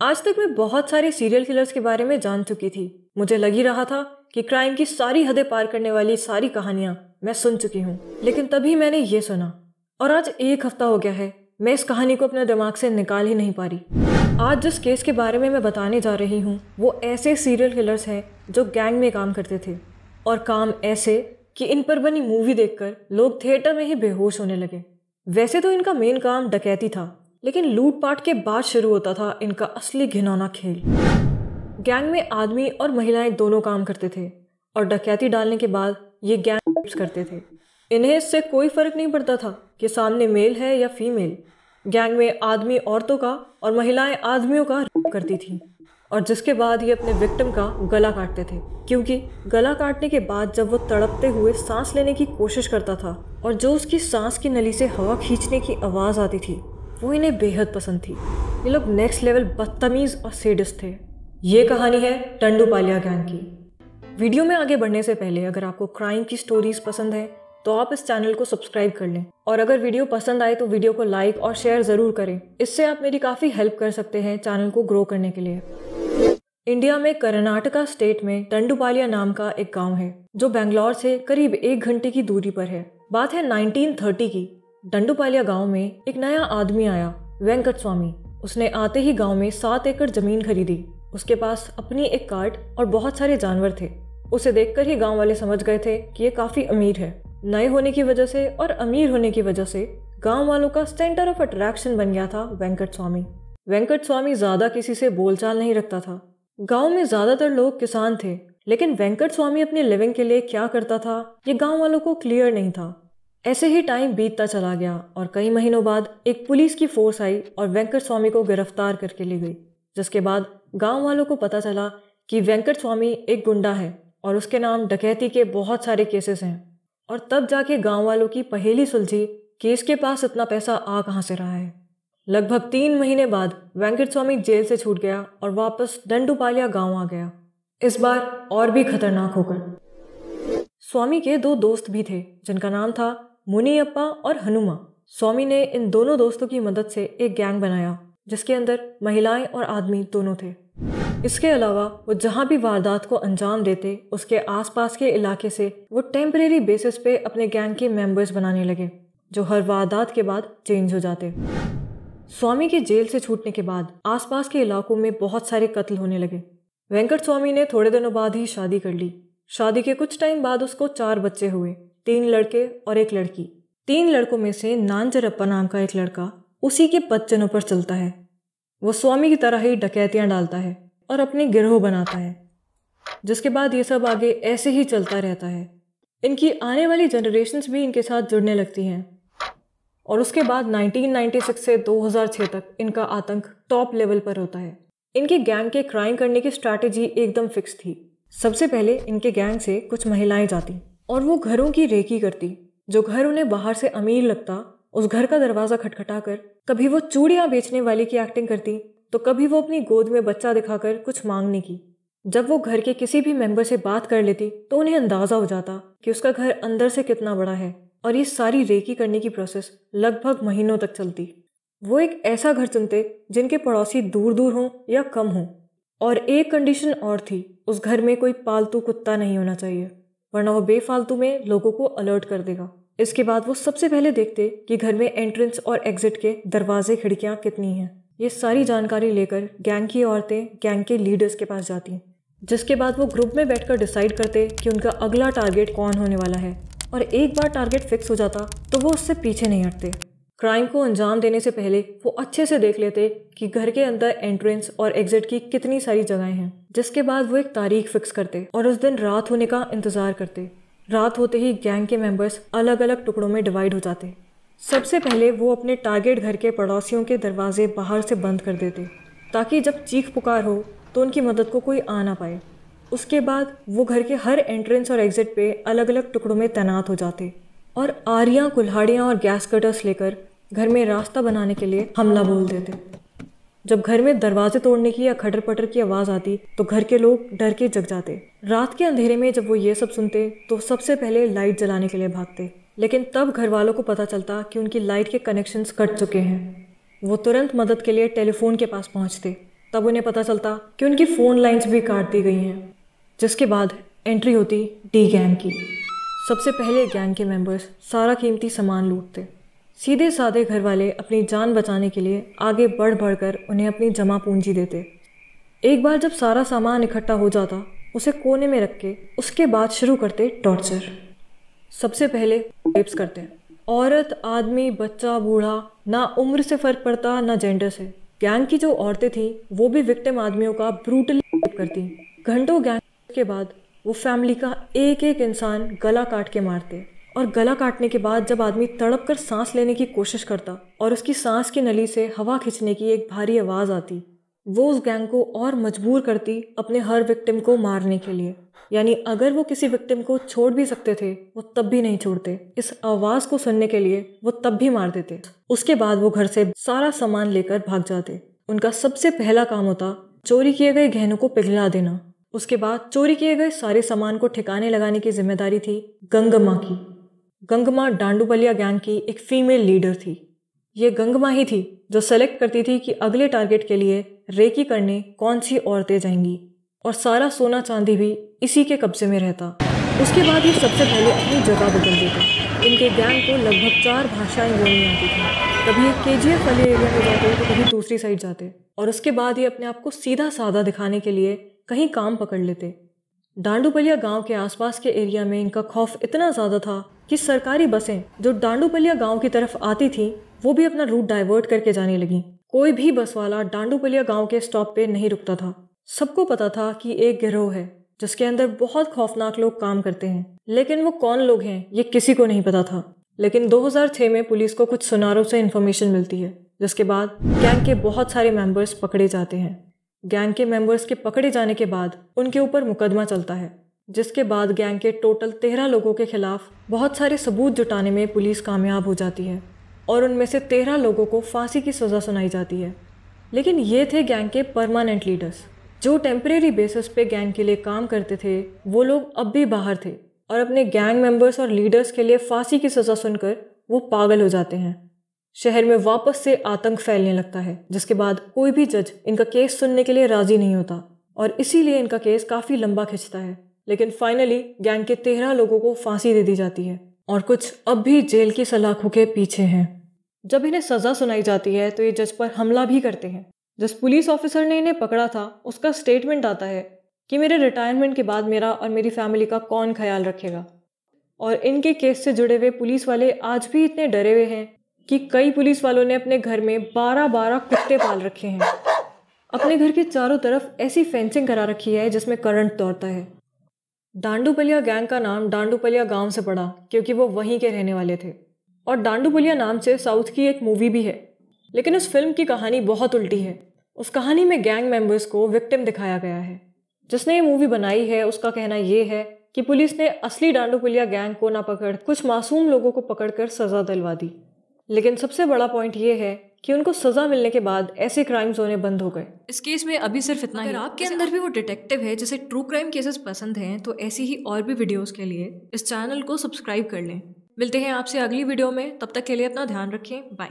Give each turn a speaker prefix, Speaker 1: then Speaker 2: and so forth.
Speaker 1: आज तक मैं बहुत सारे सीरियल किलर्स के बारे में जान चुकी थी। मुझे लग ही रहा था कि क्राइम की सारी हदें पार करने वाली सारी कहानियाँ मैं सुन चुकी हूँ, लेकिन तभी मैंने ये सुना। और आज एक हफ़्ता हो गया है, मैं इस कहानी को अपने दिमाग से निकाल ही नहीं पा रही। आज जिस केस के बारे में मैं बताने जा रही हूँ, वो ऐसे सीरियल किलर्स हैं जो गैंग में काम करते थे। और काम ऐसे कि इन पर बनी मूवी देखकर लोग थिएटर में ही बेहोश होने लगे। वैसे तो इनका मेन काम डकैती था लेकिन लूटपाट के बाद शुरू होता था इनका असली घिनौना खेल। गैंग में आदमी और महिलाएँ दोनों काम करते थे और डकैती डालने के बाद ये गैंग करते थे। इन्हें इससे कोई फ़र्क नहीं पड़ता था कि सामने मेल है या फीमेल। गैंग में आदमी औरतों का और महिलाएँ आदमियों का करती थी और जिसके बाद ये अपने विक्टिम का गला काटते थे। क्योंकि गला काटने के बाद जब वो तड़पते हुए सांस लेने की कोशिश करता था और जो उसकी सांस की नली से हवा खींचने की आवाज़ आती थी वो इन्हें बेहद पसंद थी। ये लोग नेक्स्ट लेवल बदतमीज़ और सेडिस्ट थे। ये कहानी है टंडू पालिया गैंग की। वीडियो में आगे बढ़ने से पहले अगर आपको क्राइम की स्टोरीज पसंद है तो आप इस चैनल को सब्सक्राइब कर लें। और अगर वीडियो पसंद आए तो वीडियो को लाइक और शेयर ज़रूर करें। इससे आप मेरी काफ़ी हेल्प कर सकते हैं चैनल को ग्रो करने के लिए। इंडिया में कर्नाटका स्टेट में टंडुपालिया नाम का एक गाँव है, जो बेंगलोर से करीब एक घंटे की दूरी पर है। बात है 1930 की। डंडूपालिया गाँव में एक नया आदमी आया वेंकट स्वामी उसने आते ही गाँव में सात एकड़ ज़मीन खरीदी। उसके पास अपनी एक कार्ट और बहुत सारे जानवर थे। उसे देखकर ही गाँव वाले समझ गए थे कि ये काफ़ी अमीर है। नए होने की वजह से और अमीर होने की वजह से गाँव वालों का सेंटर ऑफ़ अट्रैक्शन बन गया था वेंकट स्वामी वेंकट स्वामी ज़्यादा किसी से बोलचाल नहीं रखता था। गाँव में ज़्यादातर लोग किसान थे, लेकिन वेंकट स्वामी अपनी लिविंग के लिए क्या करता था, ये गाँव वालों को क्लियर नहीं था। ऐसे ही टाइम बीतता चला गया और कई महीनों बाद एक पुलिस की फोर्स आई और वेंकट स्वामी को गिरफ़्तार करके ले गई, जिसके बाद गाँव वालों को पता चला कि वेंकट स्वामी एक गुंडा है और उसके नाम डकैती के बहुत सारे केसेस हैं। और तब जाके गाँव वालों की पहेली सुलझी कि इसके पास इतना पैसा आ कहाँ से रहा है। लगभग तीन महीने बाद वेंकट स्वामी जेल से छूट गया और वापस डंडूपालिया गाँव आ गया। इस बार और भी खतरनाक होकर। स्वामी के दो दोस्त भी थे, जिनका नाम था मुनियप्पा और हनुमा। स्वामी ने इन दोनों दोस्तों की मदद से एक गैंग बनाया, जिसके अंदर महिलाएँ और आदमी दोनों थे। इसके अलावा वो जहाँ भी वारदात को अंजाम देते, उसके आसपास के इलाके से वो टेम्परेरी बेसिस पे अपने गैंग के मेंबर्स बनाने लगे, जो हर वारदात के बाद चेंज हो जाते। स्वामी के जेल से छूटने के बाद आसपास के इलाकों में बहुत सारे कत्ल होने लगे। वेंकट स्वामी ने थोड़े दिनों बाद ही शादी कर ली। शादी के कुछ टाइम बाद उसको चार बच्चे हुए। तीन लड़के और एक लड़की। तीन लड़कों में से नानचरप्पा नाम का एक लड़का उसी के पच्चनों पर चलता है। वो स्वामी की तरह ही डकैतियाँ डालता है और अपने गिरोह बनाता है, जिसके बाद ये सब आगे ऐसे ही चलता रहता है। इनकी आने वाली जनरेशन्स भी इनके साथ जुड़ने लगती हैं। और उसके बाद 1996 से 2006 तक इनका आतंक टॉप लेवल पर होता है। इनके गैंग के क्राइम करने की स्ट्रैटेजी एकदम फिक्स थी। सबसे पहले इनके गैंग से कुछ महिलाएँ जाती। और वो घरों की रेकी करती, जो घर उन्हें बाहर से अमीर लगता, उस घर का दरवाज़ा खटखटा कर कभी वो चूड़ियाँ बेचने वाली की एक्टिंग करती तो कभी वो अपनी गोद में बच्चा दिखाकर कुछ मांगने की। जब वो घर के किसी भी मेंबर से बात कर लेती तो उन्हें अंदाज़ा हो जाता कि उसका घर अंदर से कितना बड़ा है, और ये सारी रेकी करने की प्रोसेस लगभग महीनों तक चलती। वो एक ऐसा घर चुनते, जिनके पड़ोसी दूर दूर हों या कम हों। और एक कंडीशन और थी, उस घर में कोई पालतू कुत्ता नहीं होना चाहिए। वरना वो बेफालतू में लोगों को अलर्ट कर देगा। इसके बाद वो सबसे पहले देखते कि घर में एंट्रेंस और एग्जिट के दरवाजे, खिड़कियाँ कितनी हैं। ये सारी जानकारी लेकर गैंग की औरतें गैंग के लीडर्स के पास जाती हैं, जिसके बाद वो ग्रुप में बैठकर डिसाइड करते कि उनका अगला टारगेट कौन होने वाला है। और एक बार टारगेट फिक्स हो जाता तो वो उससे पीछे नहीं हटते। क्राइम को अंजाम देने से पहले वो अच्छे से देख लेते कि घर के अंदर एंट्रेंस और एग्जिट की कितनी सारी जगहें हैं, जिसके बाद वो एक तारीख फिक्स करते और उस दिन रात होने का इंतज़ार करते। रात होते ही गैंग के मेंबर्स अलग अलग टुकड़ों में डिवाइड हो जाते। सबसे पहले वो अपने टारगेट घर के पड़ोसियों के दरवाजे बाहर से बंद कर देते, ताकि जब चीख पुकार हो तो उनकी मदद को कोई आ ना पाए। उसके बाद वो घर के हर एंट्रेंस और एग्जिट पे अलग अलग टुकड़ों में तैनात हो जाते और आरियाँ, कुल्हाड़ियाँ और गैस कटर्स लेकर घर में रास्ता बनाने के लिए हमला बोल देते। जब घर में दरवाजे तोड़ने की या खटर पटर की आवाज़ आती तो घर के लोग डर के जग जाते। रात के अंधेरे में जब वो ये सब सुनते तो सबसे पहले लाइट जलाने के लिए भागते। लेकिन तब घर वालों को पता चलता कि उनकी लाइट के कनेक्शंस कट चुके हैं। वो तुरंत मदद के लिए टेलीफोन के पास पहुँचते। तब उन्हें पता चलता कि उनकी फ़ोन लाइंस भी काट दी गई हैं, जिसके बाद एंट्री होती डी गैंग की। सबसे पहले गैंग के मेंबर्स सारा कीमती सामान लूटते। सीधे साधे घर वाले अपनी जान बचाने के लिए आगे बढ़ बढ़ कर उन्हें अपनी जमा पूंजी देते। एक बार जब सारा सामान इकट्ठा हो जाता, उसे कोने में रख के उसके बाद शुरू करते टॉर्चर। सबसे पहले रेप्स करते हैं। औरत, आदमी, बच्चा, बूढ़ा, ना उम्र से फ़र्क पड़ता, ना जेंडर से। गैंग की जो औरतें थीं, वो भी विक्टिम आदमियों का ब्रूटली करती। घंटों गैंग के बाद वो फैमिली का एक एक इंसान गला काट के मारते। और गला काटने के बाद जब आदमी तड़प कर सांस लेने की कोशिश करता और उसकी सांस की नली से हवा खींचने की एक भारी आवाज़ आती, वो उस गैंग को और मजबूर करती अपने हर विक्टिम को मारने के लिए। यानी अगर वो किसी विक्टिम को छोड़ भी सकते थे, वो तब भी नहीं छोड़ते। इस आवाज़ को सुनने के लिए वो तब भी मार देते। उसके बाद वो घर से सारा सामान लेकर भाग जाते। उनका सबसे पहला काम होता चोरी किए गए गहनों को पिघला देना। उसके बाद चोरी किए गए सारे सामान को ठिकाने लगाने की ज़िम्मेदारी थी गंगमा की। गंगमा डांडुबलिया गैंग की एक फीमेल लीडर थी। ये गंगमा ही थी जो सेलेक्ट करती थी कि अगले टारगेट के लिए रेकी करने कौन सी औरतें जाएँगी और सारा सोना चांदी भी इसी के कब्जे में रहता। उसके बाद ये सबसे पहले अपनी जगह बदल देते। इनके गैंग को लगभग चार भाषाएँ बोलनी आती थी। कभी के जी एफ़ वाले एरिया में जाते तो कभी दूसरी साइड जाते। और उसके बाद ये अपने आप को सीधा साधा दिखाने के लिए कहीं काम पकड़ लेते। डांडूपलिया गाँव के आसपास के एरिया में इनका खौफ इतना ज़्यादा था कि सरकारी बसें जो डांडूपलिया गाँव की तरफ़ आती थीं, वो भी अपना रूट डाइवर्ट करके जाने लगी। कोई भी बस वाला डांडूपलिया गाँव के स्टॉप पे नहीं रुकता था। सबको पता था कि एक गिरोह है, जिसके अंदर बहुत खौफनाक लोग काम करते हैं। लेकिन वो कौन लोग हैं, ये किसी को नहीं पता था। लेकिन 2006 में पुलिस को कुछ सुनारों से इन्फॉर्मेशन मिलती है, जिसके बाद गैंग के बहुत सारे मेंबर्स पकड़े जाते हैं। गैंग के मेंबर्स के पकड़े जाने के बाद उनके ऊपर मुकदमा चलता है। जिसके बाद गैंग के टोटल तेरह लोगों के खिलाफ बहुत सारे सबूत जुटाने में पुलिस कामयाब हो जाती है और उनमें से तेरह लोगों को फांसी की सज़ा सुनाई जाती है। लेकिन ये थे गैंग के परमानेंट लीडर्स जो टेम्परेरी बेसिस पे गैंग के लिए काम करते थे, वो लोग अब भी बाहर थे और अपने गैंग मेंबर्स और लीडर्स के लिए फांसी की सज़ा सुनकर वो पागल हो जाते हैं। शहर में वापस से आतंक फैलने लगता है, जिसके बाद कोई भी जज इनका केस सुनने के लिए राज़ी नहीं होता और इसीलिए इनका केस काफ़ी लंबा खिंचता है। लेकिन फाइनली गैंग के तेरह लोगों को फांसी दे दी जाती है और कुछ अब भी जेल की सलाखों के पीछे हैं। जब इन्हें सज़ा सुनाई जाती है तो ये जज पर हमला भी करते हैं। जिस पुलिस ऑफिसर ने इन्हें पकड़ा था, उसका स्टेटमेंट आता है कि मेरे रिटायरमेंट के बाद मेरा और मेरी फैमिली का कौन ख्याल रखेगा? और इनके केस से जुड़े हुए पुलिस वाले आज भी इतने डरे हुए हैं कि कई पुलिस वालों ने अपने घर में बारह बारह कुत्ते पाल रखे हैं। अपने घर के चारों तरफ़ ऐसी फेंसिंग करा रखी है जिसमें करंट दौड़ता है। डांडूपलिया गैंग का नाम डांडूपलिया गाँव से पड़ा, क्योंकि वो वहीं के रहने वाले थे। और डांडूपलिया नाम से साउथ की एक मूवी भी है। लेकिन उस फ़िल्म की कहानी बहुत उल्टी है। उस कहानी में गैंग मेंबर्स को विक्टिम दिखाया गया है। जिसने ये मूवी बनाई है, उसका कहना ये है कि पुलिस ने असली डांडोपुलिया गैंग को ना पकड़, कुछ मासूम लोगों को पकड़कर सज़ा दिलवा दी। लेकिन सबसे बड़ा पॉइंट ये है कि उनको सज़ा मिलने के बाद ऐसे क्राइम्स होने बंद हो गए।
Speaker 2: इस केस में अभी सिर्फ़ इतना ही। आपके अंदर भी वो डिटेक्टिव है जिसे ट्रू क्राइम केसेस पसंद हैं तो ऐसी ही और भी वीडियोस के लिए इस चैनल को सब्सक्राइब कर लें। मिलते हैं आपसे अगली वीडियो में। तब तक के लिए अपना ध्यान रखें। बाय